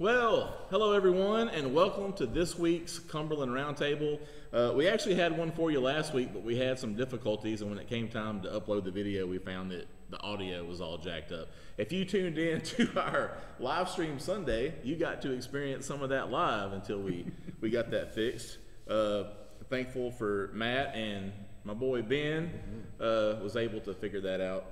Well, hello everyone, and welcome to this week's Cumberland Roundtable. Uh, we actually had one for you last week, but we had some difficulties, and when it came time to upload the video, we found that the audio was all jacked up. If you tuned in to our live stream Sunday, you got to experience some of that live until we, we got that fixed. Uh, thankful for Matt and my boy Ben uh, was able to figure that out,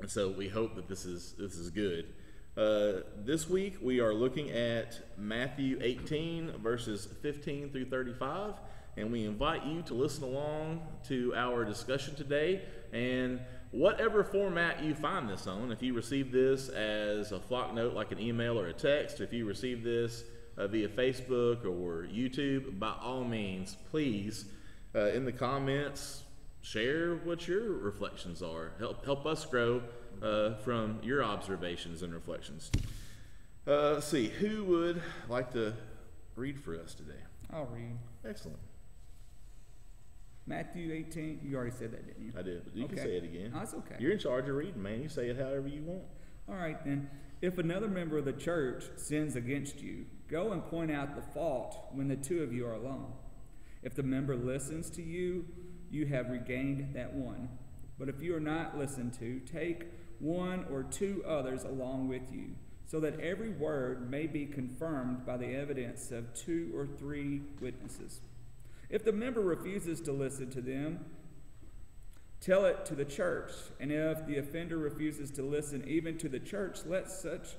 and so we hope that this is this is good. Uh, this week we are looking at Matthew 18 verses 15 through 35, and we invite you to listen along to our discussion today. And whatever format you find this on, if you receive this as a Flocknote like an email or a text, if you receive this uh, via Facebook or YouTube, by all means, please uh, in the comments share what your reflections are. Help help us grow uh, from your observations and reflections. Uh, let's see, who would like to read for us today? I'll read. Excellent. Matthew 18. You already said that, didn't you? I did, but you can say it again. Oh, that's okay. You're in charge of reading, man. You say it however you want. All right, then. If another member of the church sins against you, go and point out the fault when the two of you are alone. If the member listens to you, you have regained that one. But if you are not listened to, take one or two others along with you, so that every word may be confirmed by the evidence of two or three witnesses. If the member refuses to listen to them, Tell it to the church, and if the offender refuses to listen even to the church, let such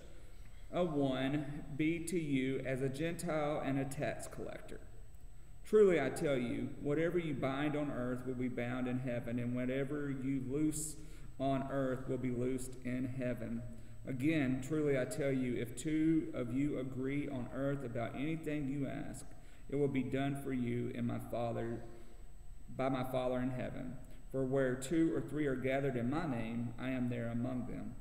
a one be to you as a Gentile and a tax collector. Truly I tell you, whatever you bind on earth will be bound in heaven, and whatever you loose on earth will be loosed in heaven. Again, truly I tell you, if two of you agree on earth about anything you ask, it will be done for you in my Father by my Father in heaven. For where two or three are gathered in my name, I am there among them.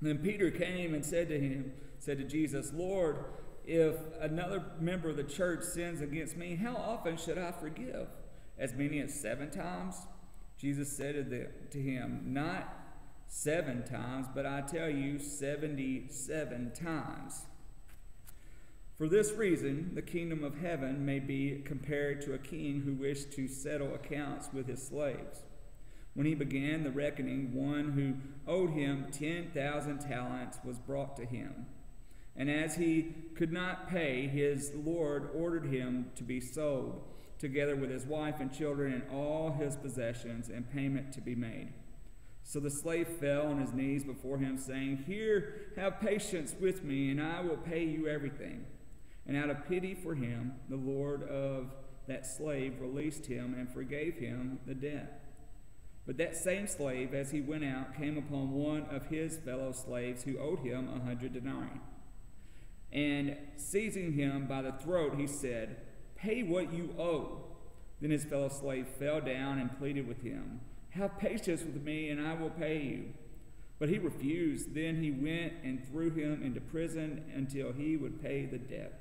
Then Peter came and said to him, said to Jesus, Lord, if another member of the church sins against me, how often should I forgive? As many as seven times? Jesus said to, him, Not seven times, but I tell you, seventy-seven times. For this reason, the kingdom of heaven may be compared to a king who wished to settle accounts with his slaves. When he began the reckoning, one who owed him 10,000 talents was brought to him. And as he could not pay, his Lord ordered him to be sold, together with his wife and children and all his possessions, and payment to be made. So the slave fell on his knees before him, saying, Here, have patience with me, and I will pay you everything. And out of pity for him, the Lord of that slave released him and forgave him the debt. But that same slave, as he went out, came upon one of his fellow slaves who owed him a hundred denarii. And seizing him by the throat, he said, Pay what you owe. Then his fellow slave fell down and pleaded with him, Have patience with me, and I will pay you. But he refused. Then he went and threw him into prison until he would pay the debt.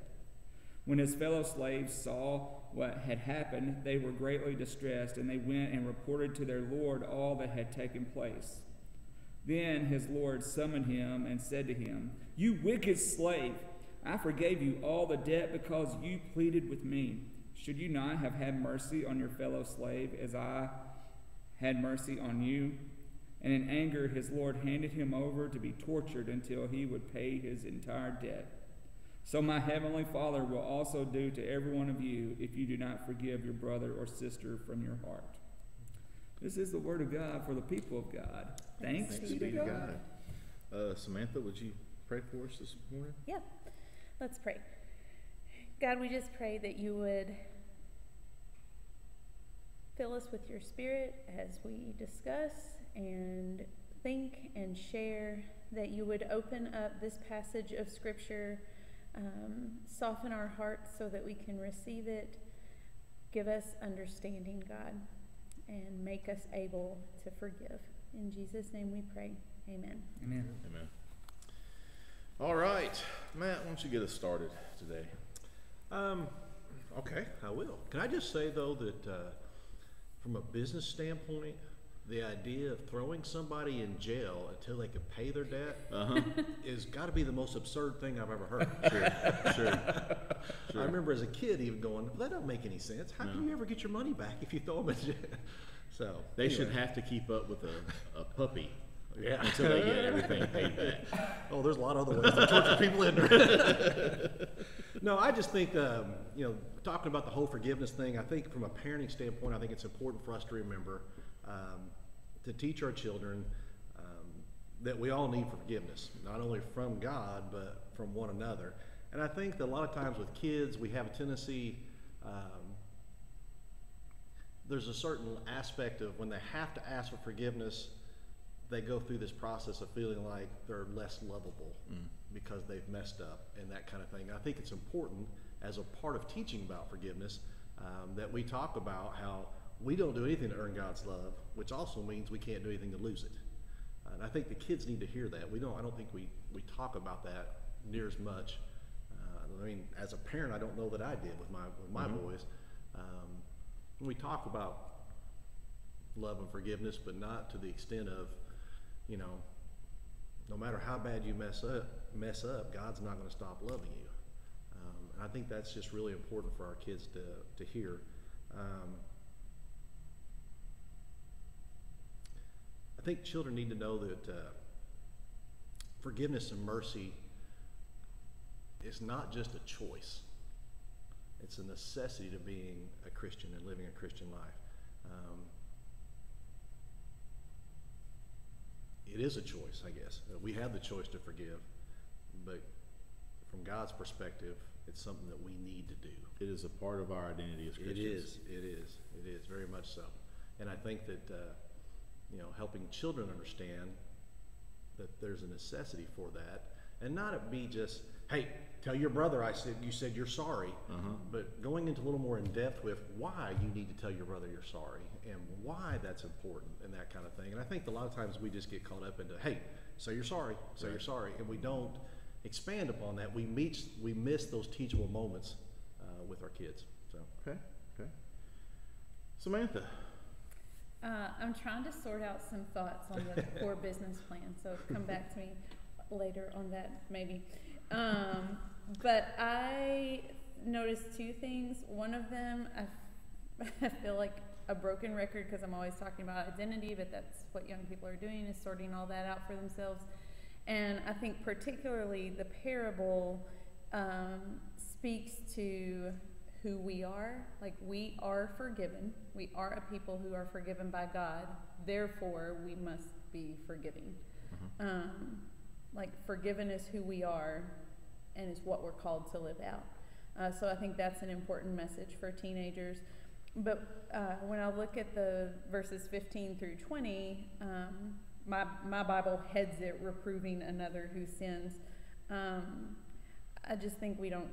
When his fellow slaves saw what had happened, they were greatly distressed, and they went and reported to their Lord all that had taken place. Then his Lord summoned him and said to him, You wicked slave, I forgave you all the debt because you pleaded with me. Should you not have had mercy on your fellow slave as I had mercy on you? And in anger, his Lord handed him over to be tortured until he would pay his entire debt. So my heavenly Father will also do to every one of you if you do not forgive your brother or sister from your heart. This is the word of God for the people of God. Thanks, Thanks be to God. Uh, Samantha, would you pray for us this morning? Yeah, let's pray. God, we just pray that you would fill us with your spirit as we discuss and think and share, that you would open up this passage of Scripture, um, soften our hearts so that we can receive it. Give us understanding, God, and make us able to forgive. In Jesus' name we pray. Amen. Amen. Amen. All right, Matt, why don't you get us started today? Um, okay, I will. Can I just say though that uh, from a business standpoint, the idea of throwing somebody in jail until they can pay their debt Uh-huh. is got to be the most absurd thing I've ever heard. Sure, sure. I remember as a kid even going, "That don't make any sense. How can you ever get your money back if you throw them in jail?" So They should have to keep up with a, a puppy Yeah. until they get everything paid back. Oh, there's a lot of other ways to torture people in there. no, I just think, um, you know, talking about the whole forgiveness thing, I think from a parenting standpoint, I think it's important for us to remember um, to teach our children um, that we all need forgiveness, not only from God, but from one another. And I think that a lot of times with kids, we have a tendency, um, there's a certain aspect of when they have to ask for forgiveness, they go through this process of feeling like they're less lovable because they've messed up and that kind of thing. I think it's important as a part of teaching about forgiveness um, that we talk about how we don't do anything to earn God's love, which also means we can't do anything to lose it. And I think the kids need to hear that. We don't. I don't think we we talk about that near as much. Uh, I mean, as a parent, I don't know that I did with my with my boys. Um, we talk about love and forgiveness, but not to the extent of, you know, no matter how bad you mess up, mess up, God's not going to stop loving you. Um, and I think that's just really important for our kids to to hear. Um, I think children need to know that uh, forgiveness and mercy is not just a choice. It's a necessity to being a Christian and living a Christian life. Um, it is a choice, I guess. Uh, We have the choice to forgive, but from God's perspective, it's something that we need to do. It is a part of our identity as Christians. is, it is, it is, very much so. And I think that, uh, you know, helping children understand that there's a necessity for that, and not it be just, hey, tell your brother I said, you said you're sorry, Uh-huh. but going into a little more in depth with why you need to tell your brother you're sorry and why that's important and that kind of thing. And I think a lot of times we just get caught up into, hey, so you're sorry, say you're sorry, and we don't expand upon that. We meet, we miss those teachable moments uh, with our kids. So. Okay, okay. Samantha. Uh, I'm trying to sort out some thoughts on the core business plan, so come back to me later on that maybe. Um, but I noticed two things. One of them, I feel like a broken record because I'm always talking about identity, but that's what young people are doing is sorting all that out for themselves. And I think particularly the parable um, speaks to who we are. Like we are forgiven. We are a people who are forgiven by God. Therefore, we must be forgiving. Um, like forgiven is who we are, and is what we're called to live out. Uh, so I think that's an important message for teenagers. But uh, when I look at the verses 15 through 20, um, my, my Bible heads it reproving another who sins. Um, I just think we don't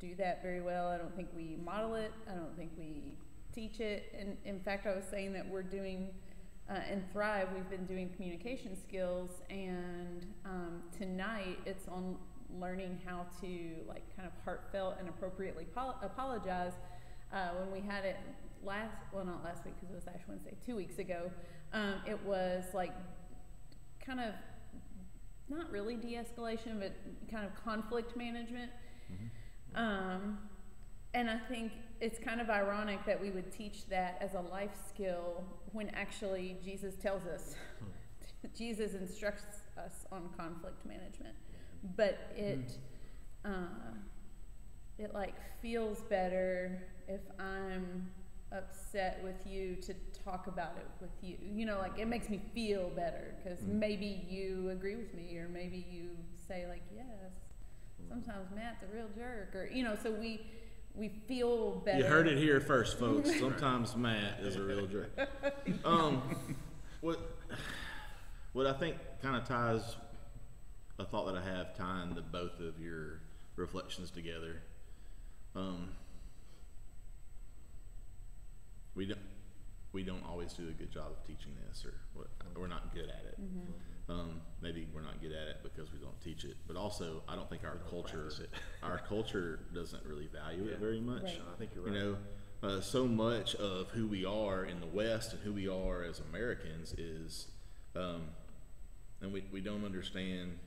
do that very well. I don't think we model it. I don't think we teach it. And in fact, I was saying that we're doing uh, in Thrive, we've been doing communication skills, and um, tonight it's on learning how to like kind of heartfelt and appropriately pol- apologize. Uh, when we had it last, well, not last week because it was Ash Wednesday, two weeks ago, um, it was like kind of not really de-escalation, but kind of conflict management. Um, and I think it's kind of ironic that we would teach that as a life skill when actually Jesus tells us, Jesus instructs us on conflict management. But it, uh, it like feels better if I'm upset with you to talk about it with you. You know, like it makes me feel better because maybe you agree with me or maybe you say like, yes, sometimes Matt's a real jerk or, you know, so we, we feel better. You heard it here first, folks. Sometimes Matt is a real jerk. Um, what what I think kind of ties a thought that I have tying the both of your reflections together. Um, we don't we don't always do a good job of teaching this, or what, we're not good at it. Um, maybe we're not good at it because we don't teach it, but also I don't think our culture practice it. our culture doesn't really value Yeah. it very much. Right. I think you're right. You know, uh, so much of who we are in the West and who we are as Americans is, um, and we, we don't understand.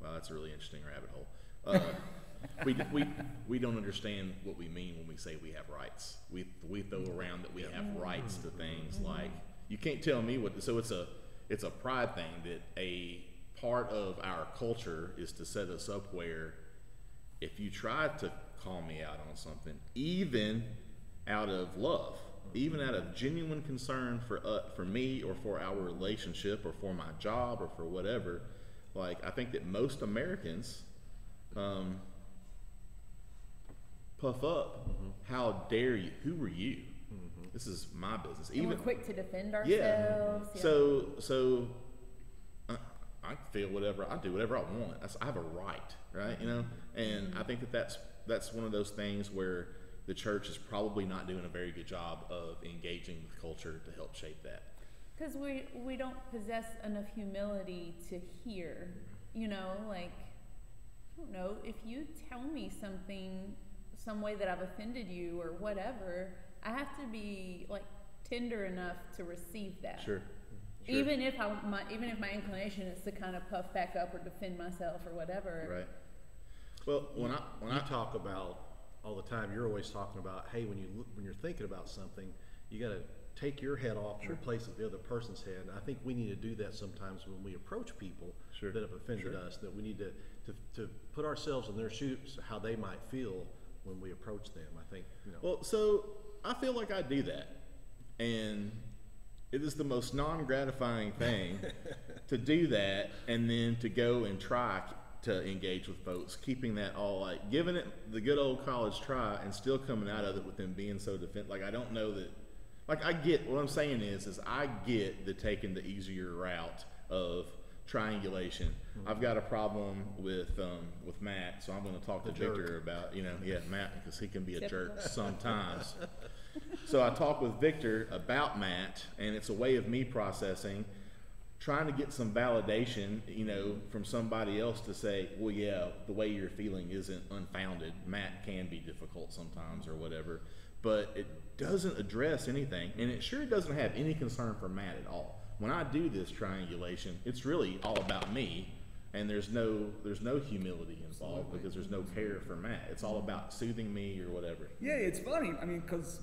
Wow, that's a really interesting rabbit hole. Uh, we, we, we don't understand what we mean when we say we have rights. We, we throw around that we have rights to things like you can't tell me what. So it's a it's a pride thing that a part of our culture is to set us up where if you try to call me out on something, even out of love, even out of genuine concern for uh, for me or for our relationship or for my job or for whatever, like I think that most Americans um, puff up. Mm-hmm. How dare you? Who are you? Mm-hmm. This is my business. And we're quick to defend ourselves. Yeah. yeah. So so uh, I feel whatever I do whatever I want. That's, I have a right, right? You know, mm-hmm. and I think that that's that's one of those things where the church is probably not doing a very good job of engaging with culture to help shape that. Because we we don't possess enough humility to hear, you know, like I don't know if you tell me something, some way that I've offended you or whatever, I have to be like tender enough to receive that. Sure. Sure. Even if I my even if my inclination is to kind of puff back up or defend myself or whatever. Right. Well, when I when I talk about all the time, you're always talking about, hey, when you when you're thinking about something, you got to take your head off and replace it with the other person's head. And I think we need to do that sometimes when we approach people Sure. that have offended Sure. us. That we need to, to to put ourselves in their shoes, how they might feel when we approach them. I think you know. Well, so I feel like I do that. And it is the most non gratifying thing to do that and then to go and try to engage with folks, keeping that all like giving it the good old college try and still coming out of it with them being so defend like I don't know that like I get what I'm saying is is I get the taking the easier route of triangulation. I've got a problem with um, with Matt, so I'm going to talk to jerk. Victor about you know yeah Matt because he can be a jerk sometimes. so I talked with Victor about Matt, and it's a way of me processing, trying to get some validation, you know, from somebody else to say, well, yeah, the way you're feeling isn't unfounded. Matt can be difficult sometimes or whatever, but it doesn't address anything, and it sure doesn't have any concern for Matt at all. When I do this triangulation, it's really all about me. And there's no there's no humility involved because there's no care for Matt. It's all about soothing me or whatever. Yeah, it's funny. I mean, because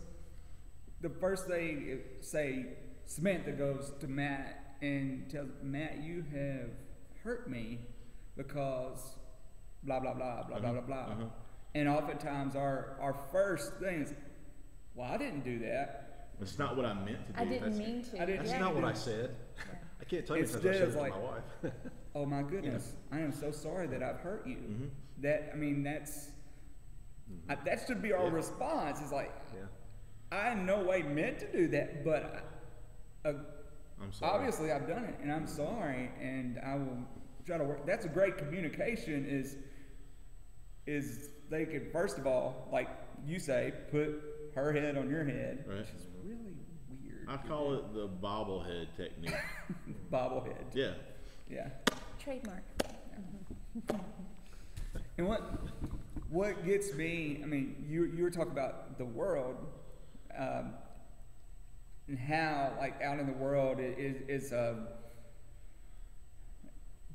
the first they say Samantha goes to Matt and tells Matt, "You have hurt me because blah blah blah blah blah blah blah." uh-huh. And oftentimes our our first thing is, "Well, I didn't do that." It's not what I meant to do. I didn't That's- mean to. I didn't- That's yeah. not what I said. I can't tell you because I said it of to like- my wife. Oh my goodness, I am so sorry that I've hurt you. Mhm. That I mean, that's I, that should be our Yeah. response. Is like, yeah. I in no way meant to do that, but I, uh, I'm sorry. obviously I've done it, and I'm sorry, and I will try to work. That's a great communication. Is is they could first of all, like you say, put her head on your head, Right. which is really weird. I call it the bobblehead technique. bobblehead. yeah. Yeah. Trademark. And what what gets me, I mean, you you were talking about the world, um, and how like out in the world it is is um,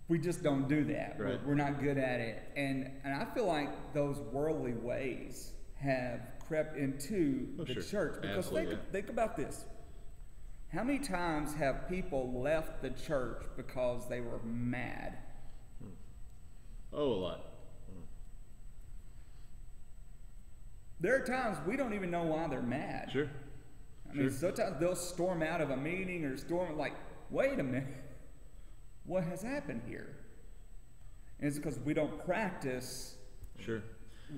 we just don't do that. We're- Right. We're, not good at it, and and I feel like those worldly ways have crept into Oh, the sure. church because Absolutely, think yeah. think about this. How many times have people left the church because they were mad? Hmm. Oh, a lot. Hmm. There are times we don't even know why they're mad. Sure. I mean, Sure. sometimes they'll storm out of a meeting or storm like, wait a minute, what has happened here? And it's because we don't practice. Sure.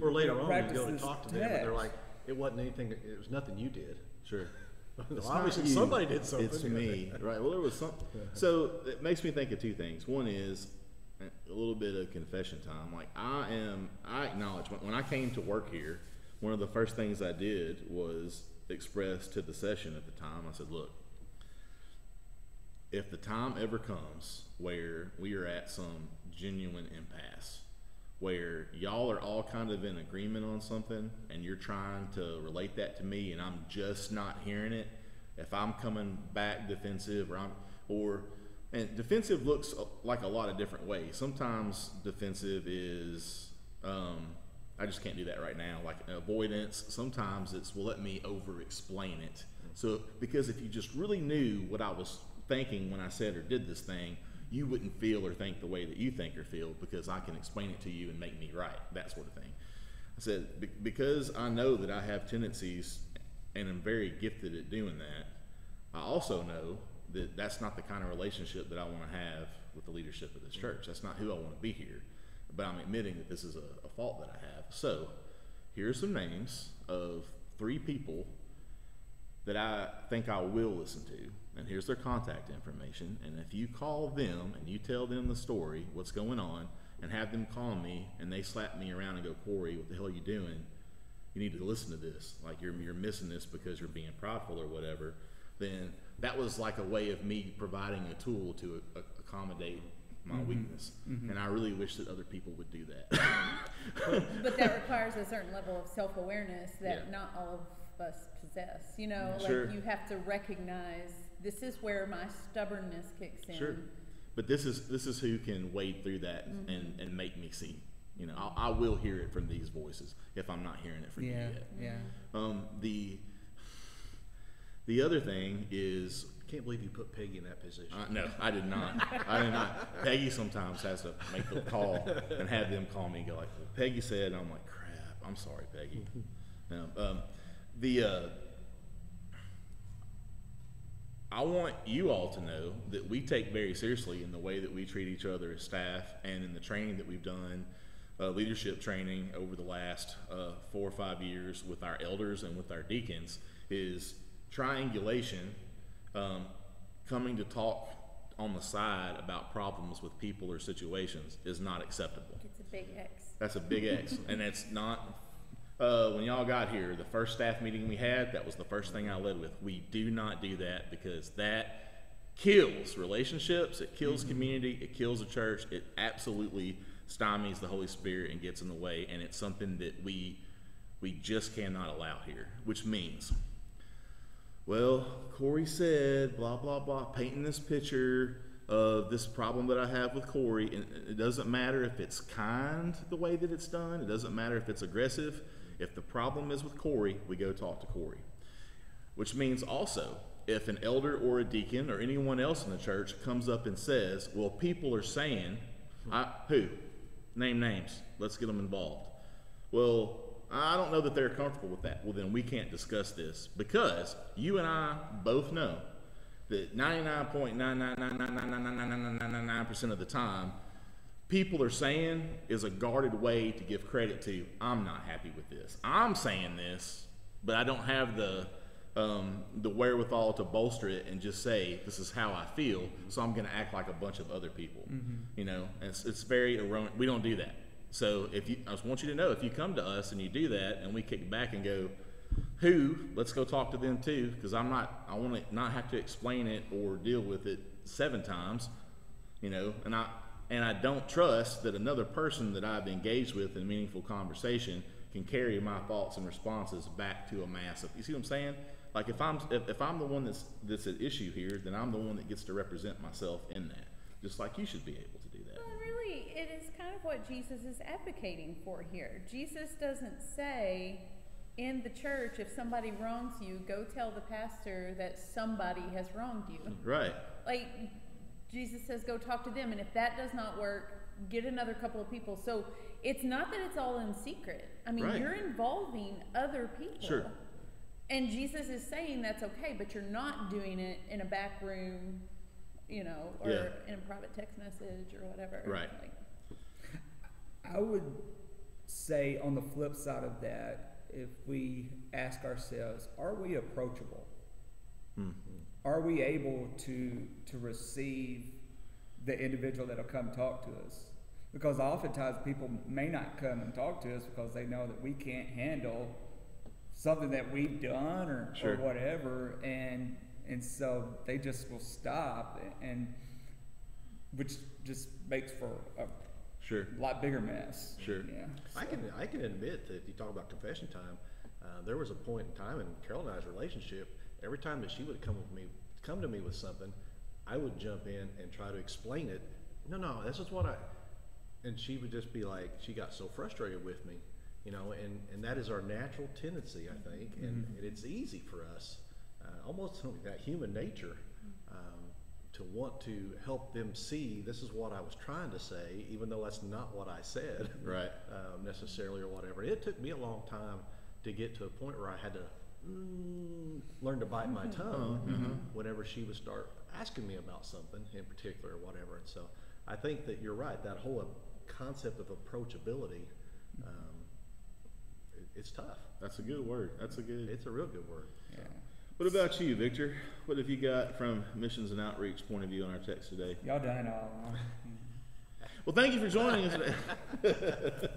Or later we on, you practice go to talk to them, and they're like, "It wasn't anything. It was nothing you did." Sure. Well, obviously, you, somebody did something. It's me, right? Well, there was some. So it makes me think of two things. One is a little bit of confession time. Like I am, I acknowledge when, when I came to work here, one of the first things I did was express to the session at the time. I said, "Look, if the time ever comes where we are at some genuine impasse, where y'all are all kind of in agreement on something and you're trying to relate that to me and I'm just not hearing it, if I'm coming back defensive or I'm or and defensive looks like a lot of different ways. Sometimes defensive is um, I just can't do that right now. Like avoidance. Sometimes it's well, let me over explain it. So because if you just really knew what I was thinking when I said or did this thing, you wouldn't feel or think the way that you think or feel because I can explain it to you and make me right. That sort of thing. I said because I know that I have tendencies and I'm very gifted at doing that. I also know that that's not the kind of relationship that I want to have with the leadership of this mm-hmm. church. That's not who I want to be here. But I'm admitting that this is a, a fault that I have. So, here's some names of three people that I think I will listen to. And here's their contact information. And if you call them and you tell them the story, what's going on, and have them call me and they slap me around and go, Corey, what the hell are you doing? You need to listen to this. Like you're, you're missing this because you're being prideful or whatever. Then that was like a way of me providing a tool to a, a- accommodate my mm-hmm. weakness. Mm-hmm. And I really wish that other people would do that. But that requires a certain level of self-awareness that Yeah. not all of us possess. You know, Sure. like you have to recognize this is where my stubbornness kicks in. Sure. But this is this is who can wade through that and, and make me see. You know, I, I will hear it from these voices if I'm not hearing it from Yeah, you yet. yeah. Um, the the other thing is I Can't believe you put Peggy in that position. uh, no, I did not. I did not. Peggy sometimes has to make the call and have them call me and go like, well, Peggy said, and I'm like, crap. I'm sorry, Peggy. no, um, the uh, I want you all to know that we take very seriously in the way that we treat each other as staff and in the training that we've done, uh, leadership training over the last uh, four or five years with our elders and with our deacons is triangulation, um, coming to talk on the side about problems with people or situations is not acceptable. It's a big X. That's a big X, and it's not. Uh, when y'all got here, the first staff meeting we had, that was the first thing I led with. We do not do that because that kills relationships, it kills community, it kills the church, it absolutely stymies the Holy Spirit and gets in the way, and it's something that we we just cannot allow here. Which means, well, Corey said blah blah blah, painting this picture of this problem that I have with Corey, and it doesn't matter if it's kind the way that it's done. It doesn't matter if it's aggressive. If the problem is with Corey, we go talk to Corey. Which means also, if an elder or a deacon or anyone else in the church comes up and says, "Well, people are saying," who, name names, let's get them involved. Well, I don't know that they're comfortable with that. Well, then we can't discuss this because you and I both know that 99.999999999% of the time, people are saying is a guarded way to give credit to, I'm not happy with this. I'm saying this, but I don't have the um, the wherewithal to bolster it and just say this is how I feel. So I'm going to act like a bunch of other people. You know, and it's, it's very erroneous. We don't do that. So if you, I just want you to know, if you come to us and you do that, and we kick back and go, who? Let's go talk to them too, because I'm not. I want to not have to explain it or deal with it seven times, you know. And I and I don't trust that another person that I've engaged with in a meaningful conversation can carry my thoughts and responses back to a mass of. You see what I'm saying? Like if I'm if, if I'm the one that's that's at issue here, then I'm the one that gets to represent myself in that, just like you should be able to do that. Well, really, it is kind of what Jesus is advocating for here. Jesus doesn't say in the church, if somebody wrongs you, go tell the pastor that somebody has wronged you. Right. Like, Jesus says, go talk to them. And if that does not work, get another couple of people. So it's not that it's all in secret. I mean, Right. you're involving other people. Sure. And Jesus is saying that's okay, but you're not doing it in a back room, you know, or Yeah. in a private text message or whatever. Right. Like, I would say on the flip side of that, if we ask ourselves, are we approachable? Hmm. Are we able to to receive the individual that'll come talk to us? Because oftentimes people may not come and talk to us because they know that we can't handle something that we've done or, Sure. or whatever, and and so they just will stop, and which just makes for a Sure. a lot bigger mess. Sure. Yeah. I can I can admit that if you talk about confession time, uh, there was a point in time in Carol and I's relationship. Every time that she would come with me, come to me with something, I would jump in and try to explain it. No, no, this is what I. And she would just be like, she got so frustrated with me, you know, and and that is our natural tendency, I think, and, and it's easy for us, uh, almost that human nature. Um, to want to help them see this is what I was trying to say, even though that's not what I said Right. um, necessarily or whatever. It took me a long time to get to a point where I had to mm, learn to bite my tongue whenever she would start asking me about something in particular or whatever. And so I think that you're right. That whole uh, concept of approachability, um, it, it's tough. That's a good word. That's a good. It's a real good word. Yeah. What about you, Victor? What have you got from missions and outreach point of view on our text today? Y'all done it all. huh? Well, thank you for joining us today.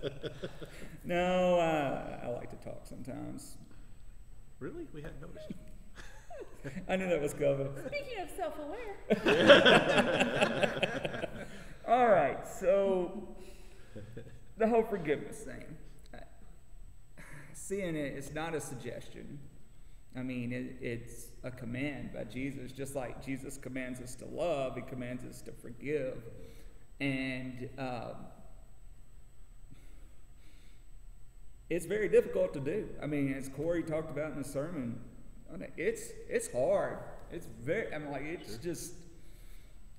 No, uh, I like to talk sometimes. Really, we hadn't noticed. I knew that was coming. Speaking of self-aware, All right, so the whole forgiveness thing. Seeing it, it's not a suggestion. I mean, it, it's a command by Jesus. Just like Jesus commands us to love, He commands us to forgive. And um, it's very difficult to do. I mean, as Corey talked about in the sermon, I mean, it's it's hard. It's very. I'm like, it's just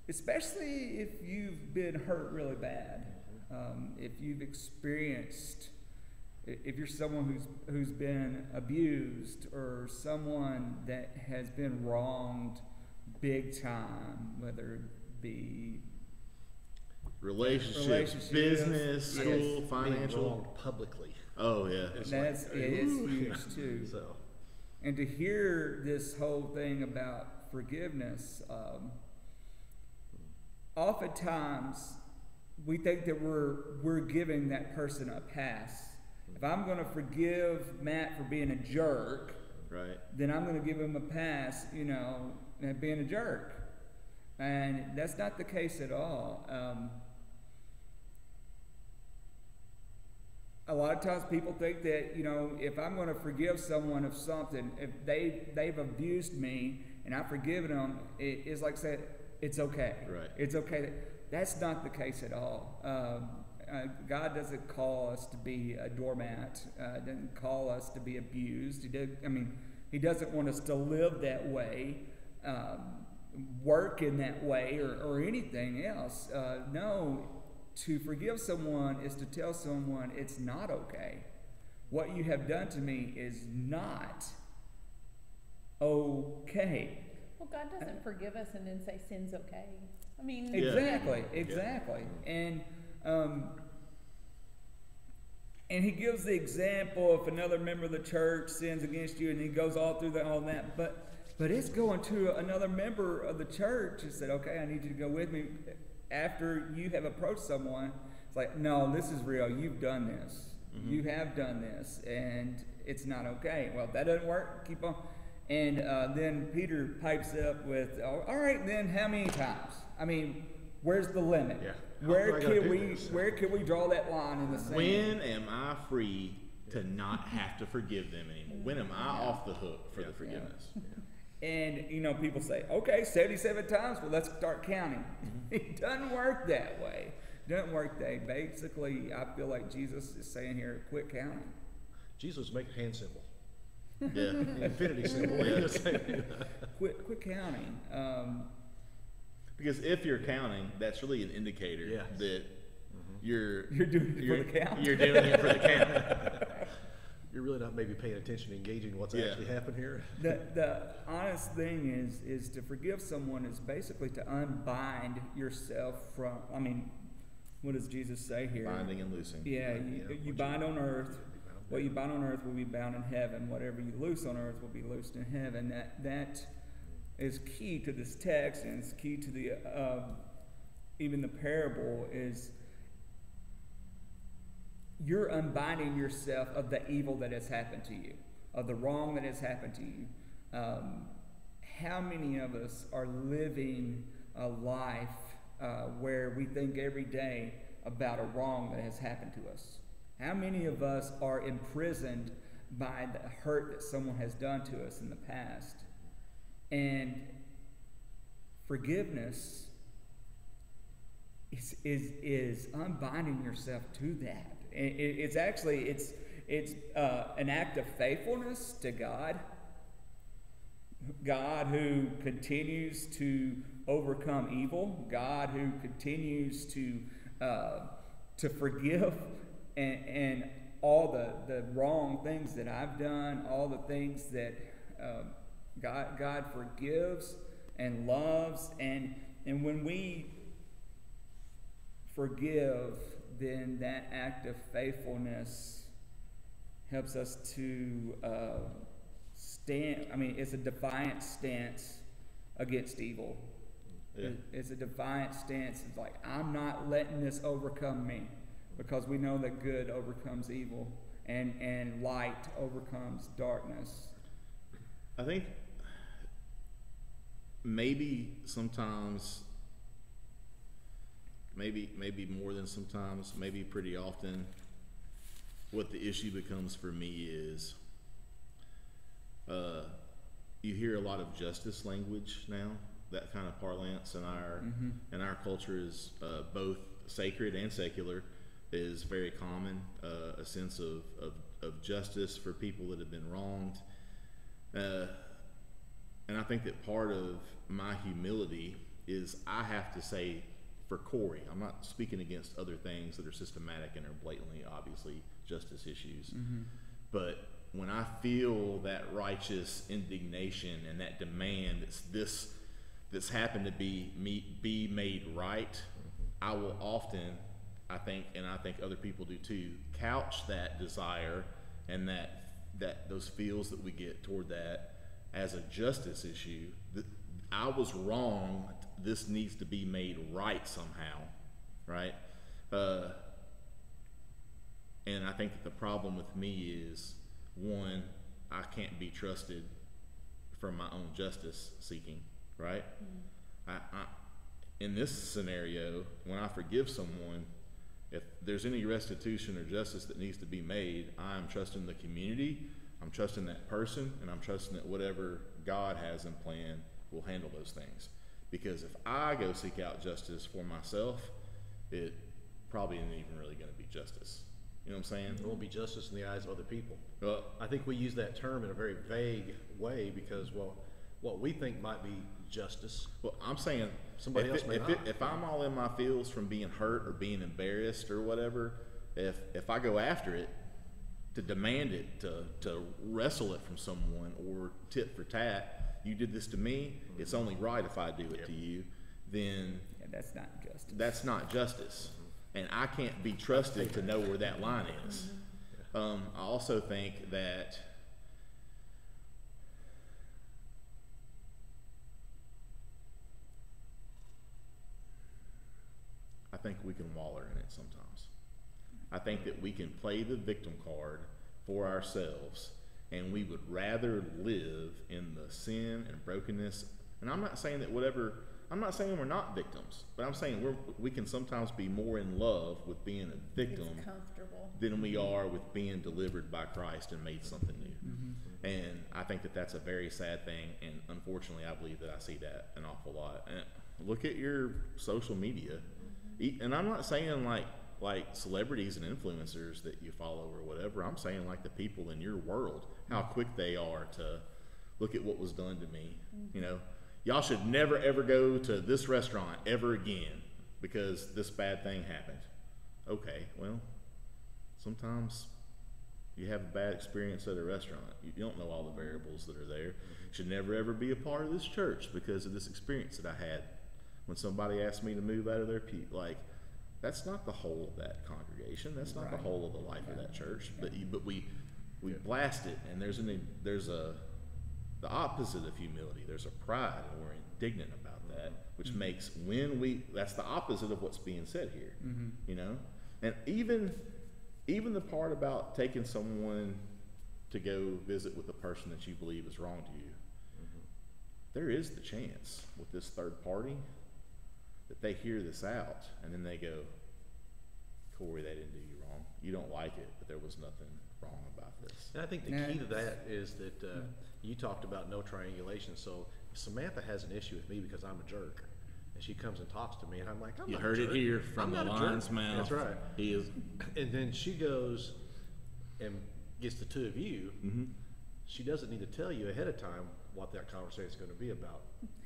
especially if you've been hurt really bad, um, if you've experienced, if you're someone who's who's been abused or someone that has been wronged big time, whether it be Relationships, Relationships, business, yes. school, Being financial. publicly. Oh yeah. It's that's like, it's ooh. huge too. So And to hear this whole thing about forgiveness, um, oftentimes we think that we're we're giving that person a pass. If I'm going to forgive Matt for being a jerk, Right. then I'm going to give him a pass, you know, at being a jerk. And that's not the case at all. Um, a lot of times people think that, you know, if I'm going to forgive someone of something, if they, they've abused me and I've forgiven them, it, it's like say, it's okay. Right. It's okay. That's not the case at all. Um, uh, God doesn't call us to be a doormat. Uh, doesn't call us to be abused. He did. I mean, He doesn't want us to live that way, um, work in that way, or, or anything else. Uh, no, to forgive someone is to tell someone it's not okay. What you have done to me is not okay. well, God doesn't forgive us and then say sin's okay. I mean, Yeah. Exactly, exactly. And um, and he gives the example if another member of the church sins against you, and he goes all through that, all that. But but it's going to another member of the church and said, "Okay, I need you to go with me." After you have approached someone, it's like, "No, this is real. You've done this. You have done this, and it's not okay." Well, if that doesn't work. Keep on. And uh, then Peter pipes up with, "Oh, "All right, then how many times? I mean, where's the limit? Yeah. How Where can we this? where can we draw that line in the sand? When am I free to not have to forgive them anymore? When am I off the hook for the forgiveness? And you know, people say, "Okay, seventy-seven times. Well, let's start counting." it doesn't work that way. Doesn't work that. Way. Basically, I feel like Jesus is saying here, "Quit counting." Jesus make hand symbol, Yeah. infinity symbol. He just Quit quit counting. Um, Because if you're counting, that's really an indicator Yes. that you're You're doing it for you're- the count. You're doing it for the count. You're really not maybe paying attention, engaging what's Yeah. actually happened here. the the honest thing is is to forgive someone is basically to unbind yourself from. I mean, what does Jesus say here? Binding and loosing. Yeah, Right, you, yeah, you what bind on earth. bound What you bind on earth will be bound in heaven. Whatever you loose on earth will be loosed in heaven. That that is key to this text, and it's key to the um, even the parable is you're unbinding yourself of the evil that has happened to you, of the wrong that has happened to you. Um, how many of us are living a life uh, where we think every day, about a wrong that has happened to us? How many of us are imprisoned by the hurt that someone has done to us in the past? And forgiveness is, is, is unbinding yourself to that. It- it- it's actually it's it's uh, an act of faithfulness to God. God who continues to overcome evil. God who continues to uh, to forgive and, and all the, the wrong things that I've done, all the things that um, God God forgives and loves, and and when we forgive, then that act of faithfulness helps us to uh, stand. I mean, it's a defiant stance against evil. Yeah. It's a defiant stance. It's like, I'm not letting this overcome me because we know that good overcomes evil and, and light overcomes darkness. I think maybe sometimes, maybe maybe more than sometimes, maybe pretty often, what the issue becomes for me is, uh, you hear a lot of justice language now. That kind of parlance in our in our culture is uh, both sacred and secular. Is very common. Uh, a sense of, of of justice for people that have been wronged. Uh, and I think that part of my humility is I have to say for Corey, I'm not speaking against other things that are systematic and are blatantly, obviously, justice issues. Mm-hmm. But when I feel that righteous indignation and that demand that's this that's happened to be me be made right, I will often, I think, and I think other people do too, couch that desire and that that those feels that we get toward that as a justice issue. That I was wrong. This needs to be made right somehow, right? Uh, and I think that the problem with me is one, I can't be trusted for my own justice seeking, right? I, I, in this scenario, when I forgive someone, if there's any restitution or justice that needs to be made, I'm trusting the community, I'm trusting that person, and I'm trusting that whatever God has in plan will handle those things. Because if I go seek out justice for myself, it probably isn't even really going to be justice. You know what I'm saying? It won't be justice in the eyes of other people. Well, I think we use that term in a very vague way because, well, what we think might be justice, Well, I'm saying Somebody if, else it- may if, it- not. if I'm all in my feels from being hurt or being embarrassed or whatever, if if I go after it to demand it, to to wrestle it from someone or tit for tat, you did this to me. Mm-hmm. It's only right if I do it to you. Then Yeah, that's not justice. that's not justice, mm-hmm. and I can't be trusted to know where that line is. Mm-hmm. Um, I also think that I think we can waller in it sometimes. I think that we can play the victim card for ourselves, and we would rather live in the sin and brokenness. And I'm not saying that whatever. I'm not saying we're not victims, but I'm saying we're we can sometimes be more in love with being a victim than we mm-hmm. are with being delivered by Christ and made something new. Mm-hmm. And I think that that's a very sad thing. And unfortunately, I believe that I see that an awful lot. And look at your social media. Mm-hmm. E- And I'm not saying like like celebrities and influencers that you follow or whatever. I'm saying like the people in your world, how quick they are to look at what was done to me. You know, y'all should never ever go to this restaurant ever again because this bad thing happened. Okay, well, sometimes you have a bad experience at a restaurant. You don't know all the variables that are there. You should never ever be a part of this church because of this experience that I had when somebody asked me to move out of their pew. Like, that's not the whole of that congregation. That's not the whole of the life of that church. But but we we blast it, and there's an there's a the opposite of humility. There's a pride, and we're indignant about that, mm-hmm. which mm-hmm. makes when we that's the opposite of what's being said here. Mm-hmm. You know, and even even the part about taking someone to go visit with a person that you believe is wrong to you. There is the chance with this third party that they hear this out and then they go, Corey, they didn't do you wrong. You don't like it, but there was nothing wrong about this. And I think the Yeah, key to that is that, uh, you talked about no triangulation, so if Samantha has an issue with me because I'm a jerk. And she comes and talks to me and I'm like, I'm You not a heard it jerk. here I'm from the not a jerk." lion's mouth. That's right. He is. And then she goes and gets the two of you. Mm-hmm. She doesn't need to tell you ahead of time what that conversation is going to be about.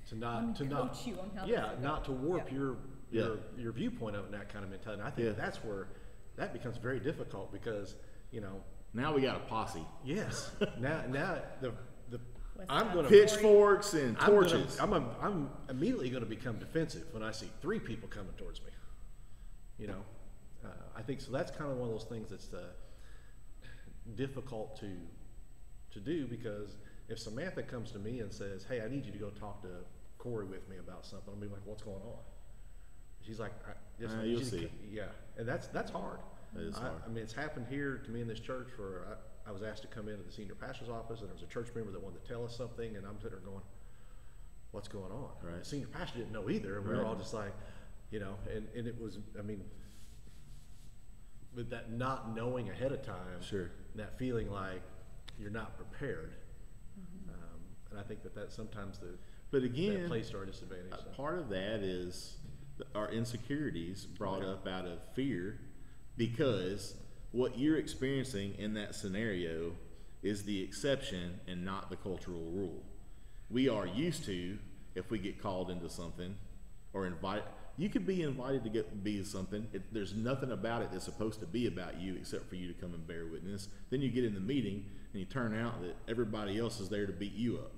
To Let not me to not coach you on how yeah, this will not to go. warp Yeah. your Yeah. your your viewpoint of it and that kind of mentality. And I think Yeah. that's where that becomes very difficult because you know Now we got a posse. yes now now the the West I'm going to Pitchforks and I'm, gonna, torches. I'm, a, I'm immediately going to become defensive when I see three people coming towards me. You know, uh, I think so. That's kind of one of those things that's uh, difficult to to do because if Samantha comes to me and says, "Hey, I need you to go talk to Corey with me about something," I'll be like, "What's going on?" She's like, I, just, Uh, you'll see. co- "Yeah," and that's that's hard. That is I, hard. I mean, it's happened here to me in this church where I, I was asked to come into the senior pastor's office, and there was a church member that wanted to tell us something, and I'm sitting there going, "What's going on?" Right. The senior pastor didn't know either, and we Right. were all just like, you know, and, and it was, I mean, with that not knowing ahead of time, Sure. that feeling like you're not prepared, um, and I think that that sometimes the But that again, plays to our disadvantage. Uh, so. part of that is our insecurities brought up out of fear because what you're experiencing in that scenario is the exception and not the cultural rule. We are used to if we get called into something or invite you could be invited to get be something it, there's nothing about it that's supposed to be about you except for you to come and bear witness then you get in the meeting and you turn out that everybody else is there to beat you up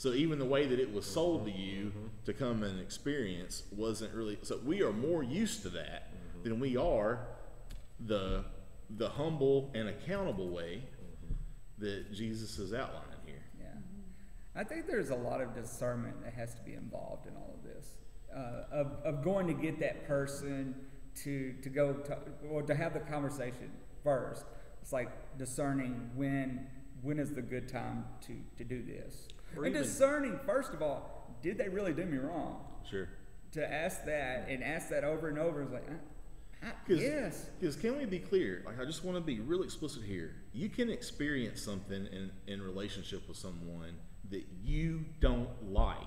so even the way that it was sold to you mm-hmm. Mm-hmm. to come and experience wasn't really. So we are more used to that than we are the the humble and accountable way that Jesus is outlining here. Yeah. I think there's a lot of discernment that has to be involved in all of this. Uh, of, of going to get that person to, to go to, or to have the conversation first. It's like discerning when when is the good time to, to do this. Or and even- discerning, first of all, did they really do me wrong? Sure. To ask that and ask that over and over is like, I, I, Because can we be clear? Like I just want to be real explicit here. You can experience something in in relationship with someone that you don't like.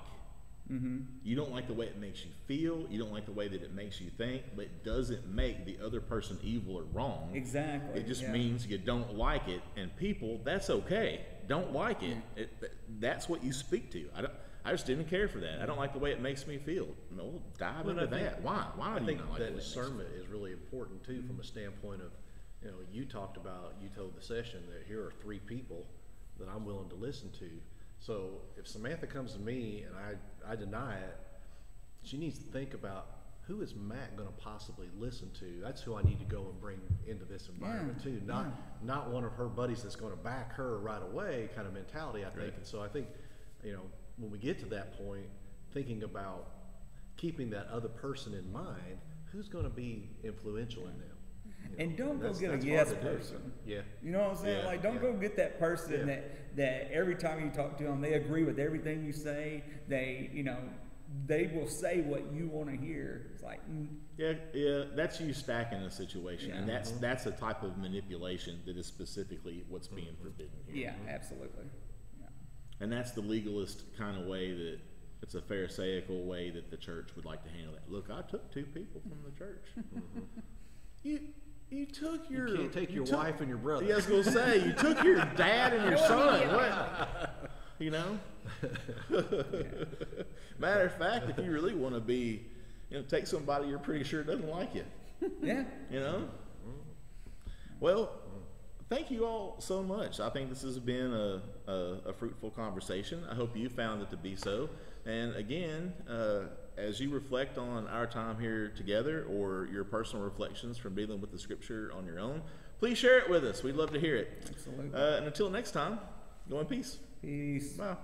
Mm-hmm. You don't like the way it makes you feel. You don't like the way that it makes you think. But it doesn't make the other person evil or wrong. Exactly. It just yeah. means you don't like it, and people, that's okay. Don't like it. it that's what you speak to. I don't. I just didn't care for that. I don't like the way it makes me feel. No, dive Well, into think- that. Why? Why I do you think not like the that way it makes you discernment is really important too, from a standpoint of, you know, you talked about, you told the session that here are three people that I'm willing to listen to. So if Samantha comes to me and I, I deny it, she needs to think about who is Matt going to possibly listen to. That's who I need to go and bring into this environment Yeah, too. Not yeah. not one of her buddies that's going to back her right away kind of mentality. I think, Right. and so I think, you know, when we get to that point, thinking about keeping that other person in mind, who's going to be influential in them. you And know? don't go get a yes hard to do. person. Yeah. You know what I'm saying? Yeah, like, don't yeah. go get that person Yeah. that that every time you talk to them, they agree with everything you say. They, you know, they will say what you want to hear. It's like, mm, Yeah, yeah, that's you stacking a situation, and Yeah. that's that's a type of manipulation that is specifically what's being forbidden here. yeah, absolutely. Yeah. And that's the legalist kind of way that it's a Pharisaical way that the church would like to handle that. Look, I took two people from the church. Mm-hmm. You you took your You can't take your took- wife and your brother. Yeah, I was gonna say you took your dad and your son. What? You know. Matter of fact, if you really want to be, you know, take somebody you're pretty sure doesn't like you. Yeah. You know? Mm-hmm. Well, thank you all so much. I think this has been a, a, a fruitful conversation. I hope you found it to be so. And again, uh, as you reflect on our time here together or your personal reflections from dealing with the scripture on your own, please share it with us. We'd love to hear it. Absolutely. Uh, and until next time, go in peace. Peace. Bye.